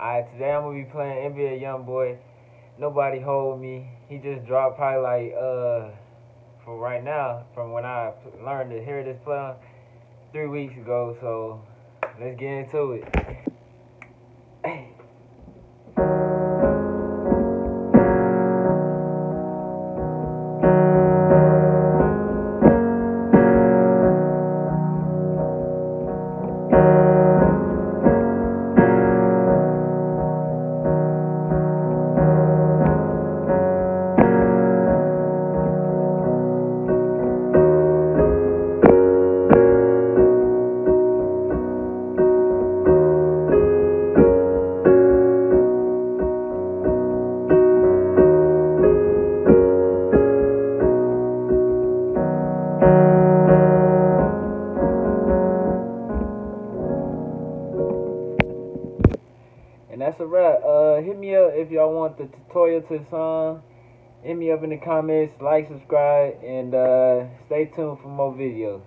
Alright, today I'm gonna be playing NBA YoungBoy. Nobody hold me. He just dropped probably like uh for right now from when I learned to hear this play three weeks ago. So let's get into it. And that's a wrap. Uh, hit me up if y'all want the tutorial to the song. Hit me up in the comments, like, subscribe, and uh, stay tuned for more videos.